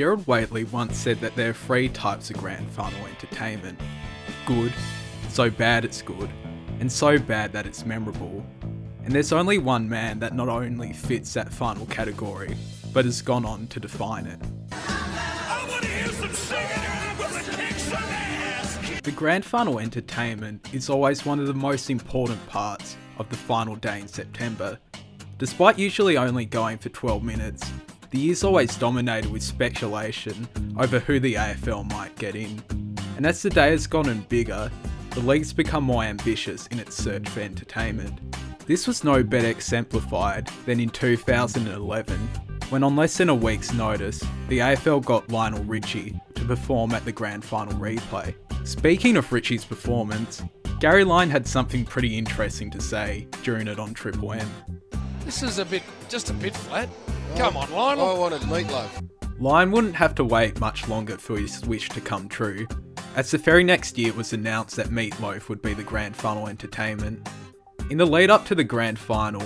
Gerard Whateley once said that there are three types of grand final entertainment good, so bad it's good, and so bad that it's memorable. And there's only one man that not only fits that final category, but has gone on to define it. The grand final entertainment is always one of the most important parts of the final day in September. Despite usually only going for 12 minutes, the year's always dominated with speculation over who the AFL might get in. And as the day has and bigger, the league's become more ambitious in its search for entertainment. This was no better exemplified than in 2011, when on less than a week's notice, the AFL got Lionel Richie to perform at the grand final replay. Speaking of Richie's performance, Gary Lyon had something pretty interesting to say during it on Triple M. This is a bit, just a bit flat. Come on, Lionel. I wanted meatloaf. Lyon wouldn't have to wait much longer for his wish to come true, as the very next year it was announced that Meatloaf would be the grand final entertainment. In the lead up to the grand final,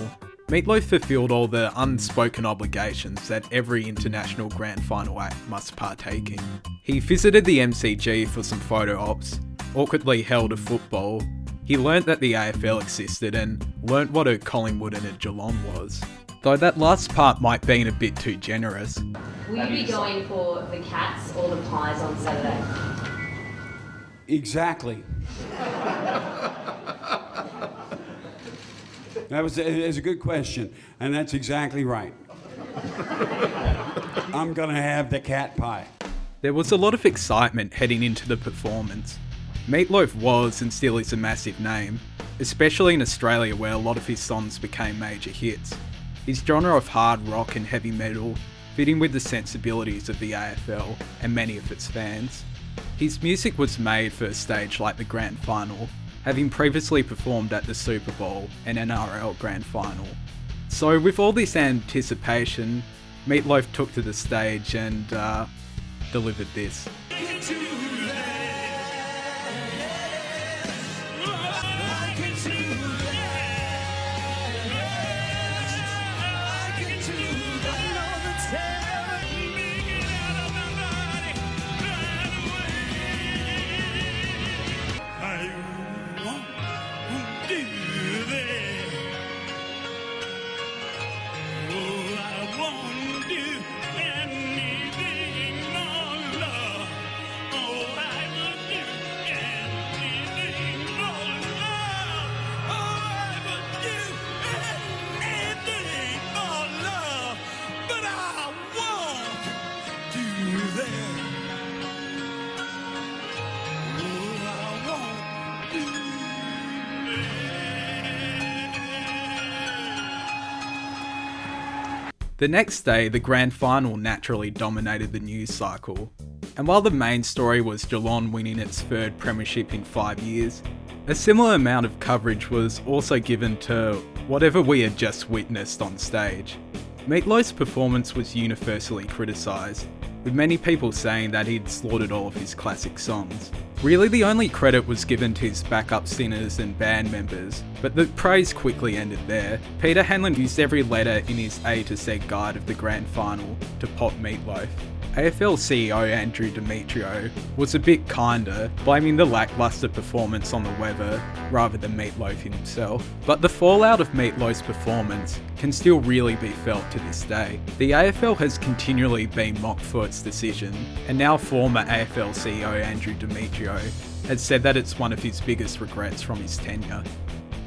Meatloaf fulfilled all the unspoken obligations that every international grand final act must partake in. He visited the MCG for some photo ops, awkwardly held a football, he learnt that the AFL existed and learnt what a Collingwood and a Geelong was. Though that last part might have been a bit too generous. Will you be going for the cats or the pies on Saturday? Exactly. That was a, is a good question, and that's exactly right. I'm gonna have the cat pie. There was a lot of excitement heading into the performance. Meatloaf was and still is a massive name, especially in Australia where a lot of his songs became major hits. His genre of hard rock and heavy metal fitting with the sensibilities of the AFL and many of its fans. His music was made for a stage like the Grand Final, having previously performed at the Super Bowl and NRL Grand Final. So, with all this anticipation, Meatloaf took to the stage and uh, delivered this. The next day, the grand final naturally dominated the news cycle. And while the main story was Geelong winning its third premiership in five years, a similar amount of coverage was also given to whatever we had just witnessed on stage. Meatloaf's performance was universally criticised, with many people saying that he'd slaughtered all of his classic songs. Really, the only credit was given to his backup singers and band members, but the praise quickly ended there. Peter Hanlon used every letter in his A to Z guide of the grand final to pop Meatloaf. AFL CEO Andrew Demetriou was a bit kinder, blaming the lackluster performance on the weather rather than Meatloaf himself. But the fallout of Meatloaf's performance can still really be felt to this day. The AFL has continually been mocked for its decision, and now former AFL CEO Andrew Demetriou has said that it's one of his biggest regrets from his tenure.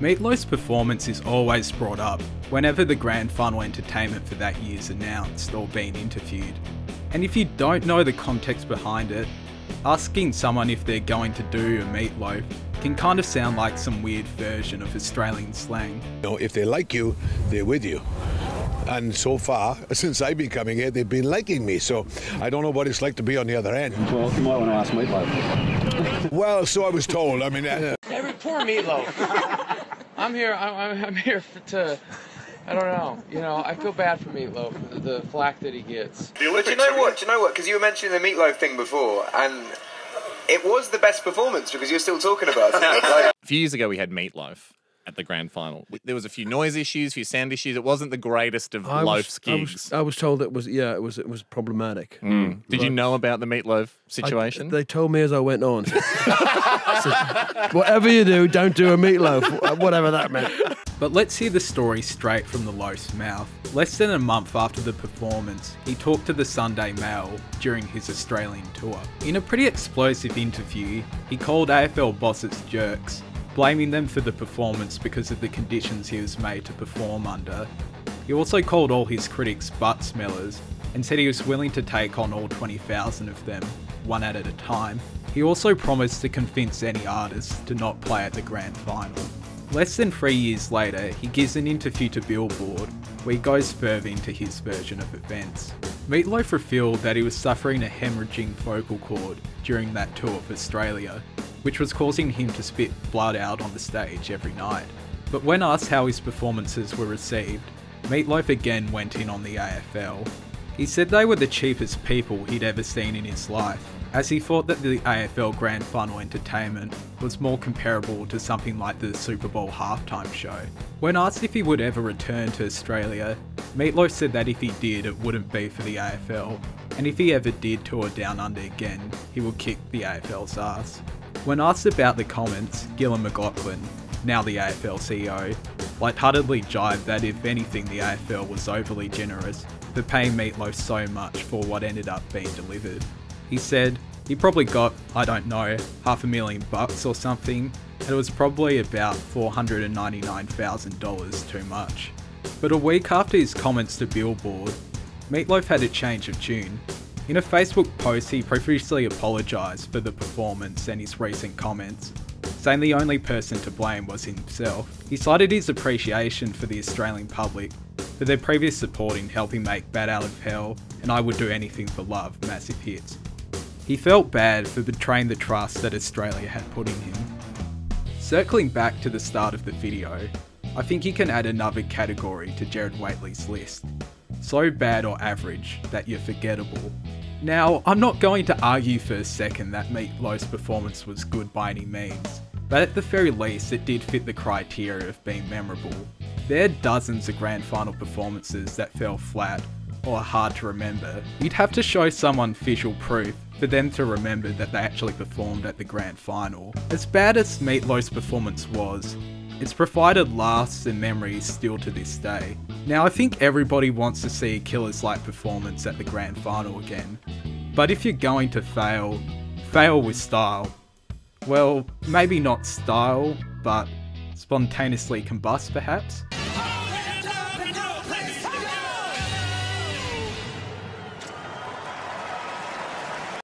Meatloaf's performance is always brought up whenever the grand final entertainment for that year is announced or being interviewed. And if you don't know the context behind it, asking someone if they're going to do a meatloaf can kind of sound like some weird version of Australian slang. You know, if they like you, they're with you. And so far, since I've been coming here, they've been liking me. So I don't know what it's like to be on the other end. Well, you might want to ask Meatloaf. Well, so I was told. I mean, uh, Every poor meatloaf. I'm here. I'm, I'm here to. I don't know. You know, I feel bad for Meatloaf, the flack that he gets. But do you know what? Do you know what? Because you were mentioning the meatloaf thing before, and it was the best performance because you're still talking about it. Like, A few years ago, we had Meatloaf, at the grand final? There was a few noise issues, a few sound issues. It wasn't the greatest of I Loaf's was, I was, I was told it was yeah, it was it was problematic. Mm. Did you know about the Meatloaf I- situation? they told me as I went on. So, whatever you do, don't do a meatloaf, whatever that meant. But let's hear the story straight from the Loaf's mouth. Less than a month after the performance, he talked to the Sunday Mail during his Australian tour. In a pretty explosive interview, he called AFL bosses jerks, blaming them for the performance because of the conditions he was made to perform under. He also called all his critics butt smellers and said he was willing to take on all 20,000 of them, one at a time. He also promised to convince any artist to not play at the grand final. Less than three years later, he gives an interview to Billboard where he goes further into his version of events. Meatloaf revealed that he was suffering a hemorrhaging vocal cord during that tour of Australia, which was causing him to spit blood out on the stage every night. But when asked how his performances were received, Meatloaf again went in on the AFL. He said they were the cheapest people he'd ever seen in his life, as he thought that the AFL Grand Final entertainment was more comparable to something like the Super Bowl halftime show. When asked if he would ever return to Australia, Meatloaf said that if he did, it wouldn't be for the AFL, and if he ever did tour down under again, he would kick the AFL's ass. When asked about the comments, Gillon McLachlan, now the AFL CEO, lightheartedly jibed that if anything the AFL was overly generous for paying Meatloaf so much for what ended up being delivered. He said he probably got, I don't know, half a million bucks or something, and it was probably about $499,000 too much. But a week after his comments to Billboard, Meatloaf had a change of tune. In a Facebook post, he profusely apologised for the performance and his recent comments, saying the only person to blame was himself. He cited his appreciation for the Australian public for their previous support in helping make Bat Out of Hell and I Would Do Anything for Love massive hits. He felt bad for betraying the trust that Australia had put in him. Circling back to the start of the video, I think you can add another category to Gerard Whateley's list. So bad or average that you're forgettable. Now, I'm not going to argue for a second that Meatloaf's performance was good by any means, but at the very least it did fit the criteria of being memorable. There are dozens of grand final performances that fell flat or are hard to remember. You'd have to show someone visual proof for them to remember that they actually performed at the grand final. As bad as Meatloaf's performance was, it's provided laughs and memories still to this day. Now, I think everybody wants to see a Killers like performance at the grand final again, but if you're going to fail, fail with style. Well, maybe not style, but spontaneously combust perhaps?